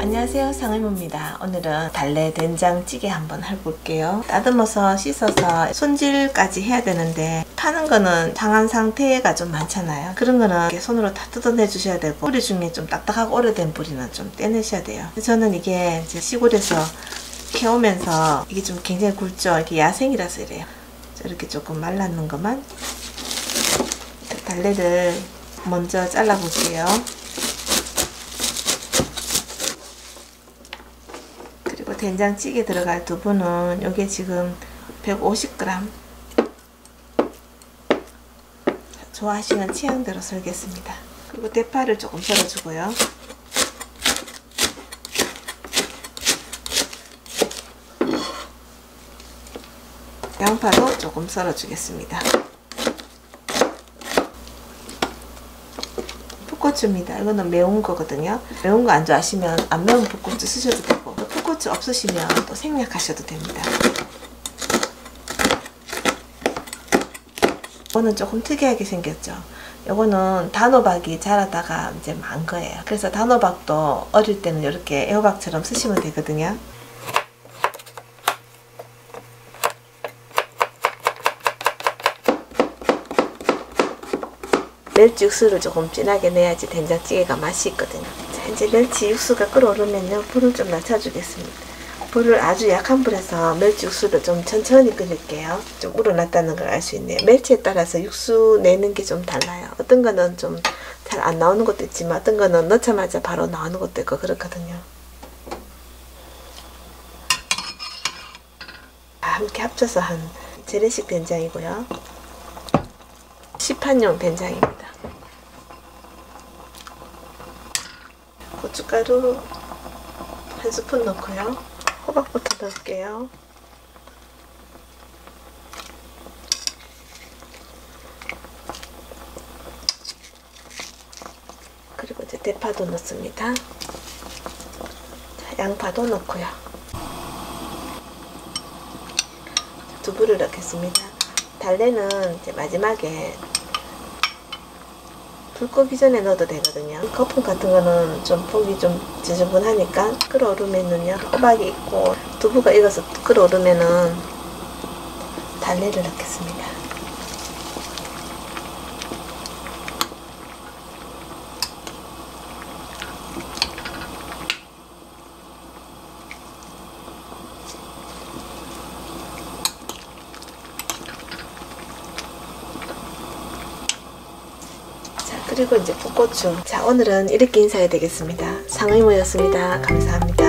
안녕하세요 상의모입니다. 오늘은 달래 된장찌개 한번 해볼게요. 따듬어서 씻어서 손질까지 해야 되는데 파는 거는 상한 상태가 좀 많잖아요. 그런 거는 손으로 다 뜯어내 주셔야 되고 뿌리 중에 좀 딱딱하고 오래된 뿌리는 좀 떼내셔야 돼요. 저는 이게 시골에서 캐오면서 이게 좀 굉장히 굵죠? 이렇게 야생이라서 이래요. 이렇게 조금 말랐는 것만 달래를 먼저 잘라 볼게요 그리고 된장찌개 들어갈 두부는 이게 지금 150g 좋아하시는 취향대로 썰겠습니다. 그리고 대파를 조금 썰어주고요. 양파도 조금 썰어주겠습니다. 풋고추입니다. 이거는 매운 거거든요. 매운 거 안 좋아하시면 안 매운 풋고추 쓰셔도 되고 풋고추 없으시면 또 생략하셔도 됩니다. 이거는 조금 특이하게 생겼죠. 이거는 단호박이 자라다가 이제 만 거예요. 그래서 단호박도 어릴 때는 이렇게 애호박처럼 쓰시면 되거든요. 멸치 육수를 조금 진하게 내야지 된장찌개가 맛이 있거든요. 자, 이제 멸치 육수가 끓어오르면요. 불을 좀 낮춰주겠습니다. 불을 아주 약한 불에서 멸치 육수를 좀 천천히 끓일게요. 좀 우러났다는 걸 알 수 있네요. 멸치에 따라서 육수 내는 게 좀 달라요. 어떤 거는 좀 잘 안 나오는 것도 있지만 어떤 거는 넣자마자 바로 나오는 것도 있고 그렇거든요. 함께 합쳐서 한 재래식 된장이고요. 시판용 된장입니다. 고춧가루 한 스푼 넣고요. 호박부터 넣을게요. 그리고 이제 대파도 넣습니다. 자, 양파도 넣고요. 두부를 넣겠습니다. 달래는 이제 마지막에 불 끄기 전에 넣어도 되거든요. 거품 같은 거는 좀 보기 좀 지저분하니까 끓어오르면은요. 호박이 있고 두부가 익어서 끓어오르면은 달래를 넣겠습니다. 그리고 이제 풋고추 자 오늘은 이렇게 인사해야 되겠습니다. 상의모였습니다. 감사합니다